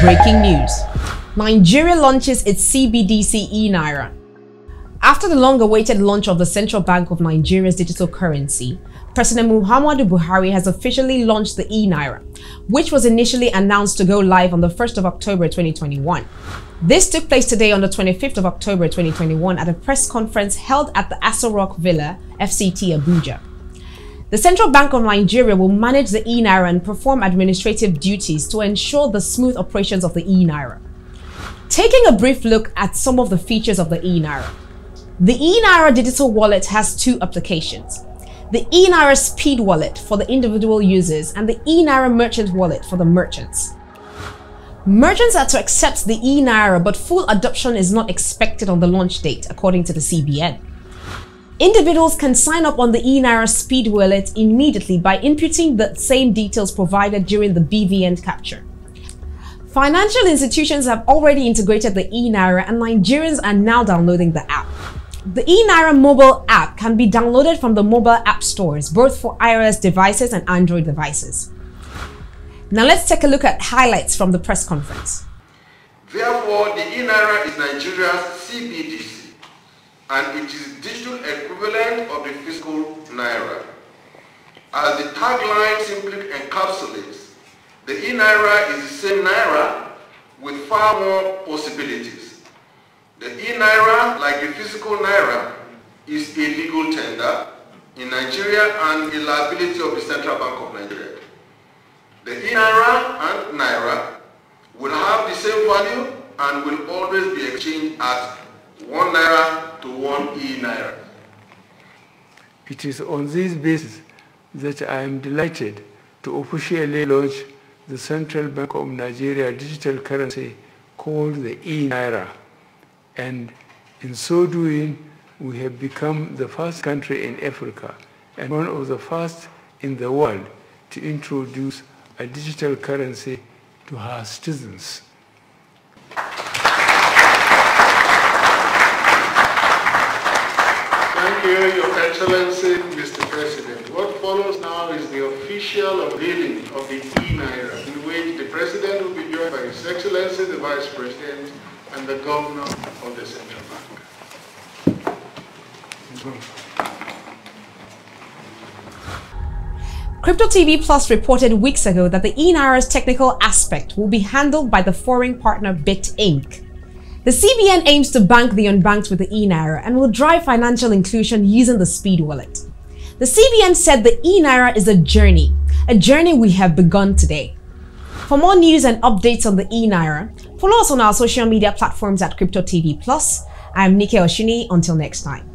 Breaking news. Nigeria launches its CBDC e-Naira. After the long-awaited launch of the Central Bank of Nigeria's digital currency, President Muhammadu Buhari has officially launched the e-Naira, which was initially announced to go live on the 1st of October 2021. This took place today on the 25th of October 2021 at a press conference held at the Aso Rock Villa, FCT Abuja. The Central Bank of Nigeria will manage the e-Naira and perform administrative duties to ensure the smooth operations of the e-Naira. Taking a brief look at some of the features of the e-Naira. The e-Naira digital wallet has two applications. The e-Naira Speed Wallet for the individual users and the e-Naira Merchant Wallet for the merchants. Merchants are to accept the e-Naira but full adoption is not expected on the launch date according to the CBN. Individuals can sign up on the eNaira Speed Wallet immediately by inputting the same details provided during the BVN capture. Financial institutions have already integrated the eNaira and Nigerians are now downloading the app. The eNaira mobile app can be downloaded from the mobile app stores, both for iOS devices and Android devices. Now let's take a look at highlights from the press conference. Therefore, the eNaira is Nigeria's CBDC and it is digital equivalent of the physical naira. As the tagline simply encapsulates, the e-naira is the same naira with far more possibilities. The e-naira, like the physical naira, is a legal tender in Nigeria and a liability of the Central Bank of Nigeria. The e-naira and naira will have the same value and will always be exchanged at one naira to one e naira. It is on this basis that I am delighted to officially launch the Central Bank of Nigeria digital currency called the e-naira. And in so doing, we have become the first country in Africa and one of the first in the world to introduce a digital currency to her citizens. You, Your Excellency, Mr. President. What follows now is the official unveiling of the e-Naira, in which the President will be joined by His Excellency, the Vice President, and the Governor of the Central Bank. Crypto TV Plus reported weeks ago that the e-Naira's technical aspect will be handled by the foreign partner Bitt Inc. The CBN aims to bank the unbanked with the e-Naira and will drive financial inclusion using the Speed Wallet. The CBN said the e-Naira is a journey, a journey we have begun today. For more news and updates on the e-Naira, follow us on our social media platforms at Crypto TV Plus. I'm Nike Oshunniyi. Until next time.